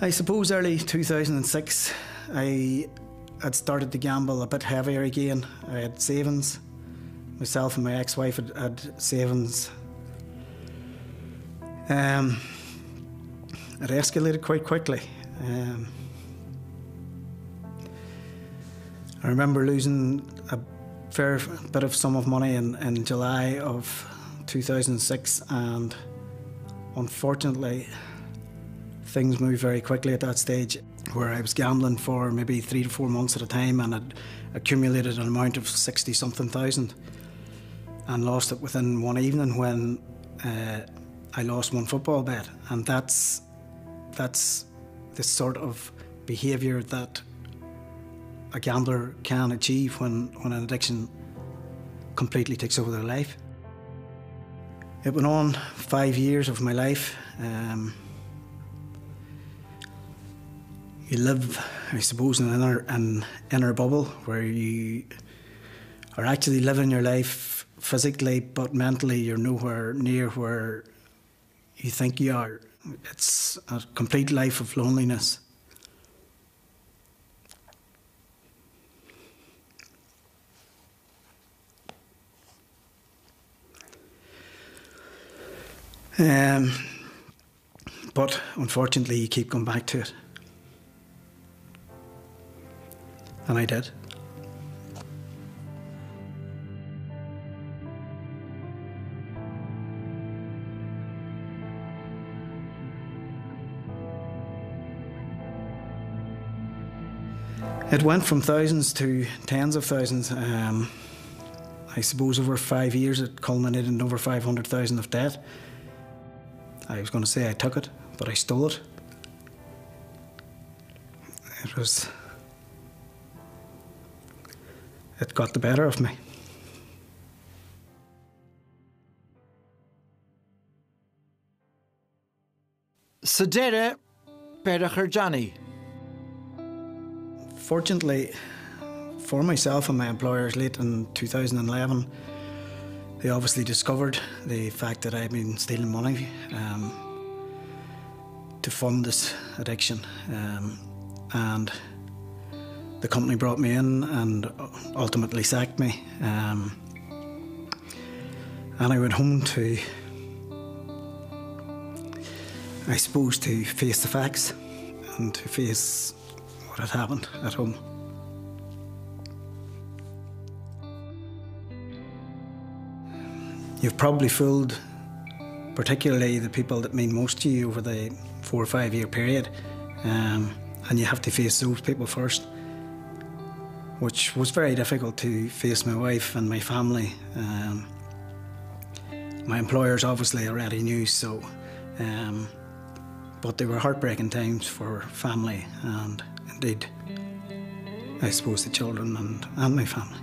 I suppose early 2006, I had started to gamble a bit heavier again. I had savings. Myself and my ex-wife had, had savings. Um, it escalated quite quickly. Um, I remember losing a fair bit of sum of money in, in July of 2006, and unfortunately, things moved very quickly at that stage where I was gambling for maybe three to four months at a time and had accumulated an amount of 60 something thousand and lost it within one evening when uh, I lost one football bet. And that's, that's the sort of behaviour that a gambler can achieve when, when an addiction completely takes over their life. It went on five years of my life. Um, you live, I suppose, in an inner, an inner bubble where you are actually living your life physically, but mentally you're nowhere near where you think you are. It's a complete life of loneliness. Um, but unfortunately, you keep going back to it. And I did. It went from thousands to tens of thousands. Um, I suppose over five years it culminated in over 500,000 of debt. I was going to say I took it, but I stole it. It was. It got the better of me. Sedere Bedacher Fortunately for myself and my employers late in 2011, they obviously discovered the fact that I'd been stealing money um, to fund this addiction. Um, and the company brought me in and ultimately sacked me. Um, and I went home to, I suppose, to face the facts and to face what had happened at home. You've probably fooled particularly the people that mean most to you over the four or five year period. Um, and you have to face those people first, which was very difficult to face my wife and my family. Um, my employers obviously already knew, so, um, but they were heartbreaking times for family and indeed, I suppose, the children and, and my family.